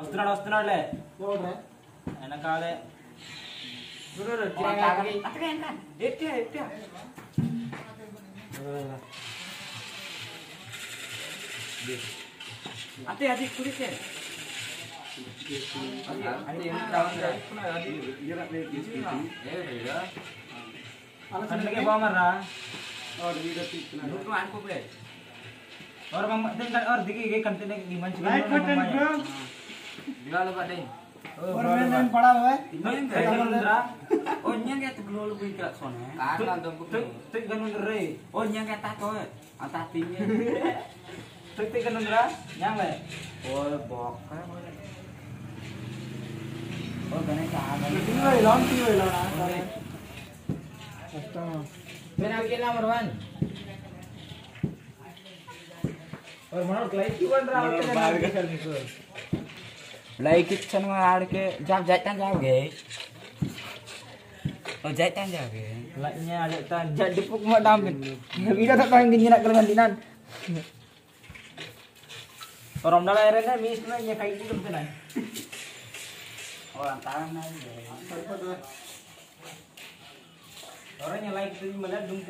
వస్తున్నాడు వస్తున్నాడులే వెనకాలే అదే అది కుడికే అందుకే బాగుమర్రా అనుకోపోయారు దిగి కంటే మంచిగా Glalo ba din? Permanent pala eh. Oh, nyang kaya glalo ba ikra sone? Kanan dong. Tek ganun re. Oh, nyang tato. Ang tatingnya. Tek tek ganun? Nyang le. Oh, bok. Oh, ganun sa alam. Tiyo, ilon, tiyo, ilon. Basta. Pinagkin lang, Or, Marwan, klay, tiwan ra. Lai kitchen ma aad ke jam jatan jaoge. Oh jatan jaoge. Laiknya ada tan jadi puk mau damin. Kita tak kau ingin nak kelengan dinan. Orang dalam airnya mis na nya kayak gitu kan. Oh antaran na de. Orangnya like itu melihat dong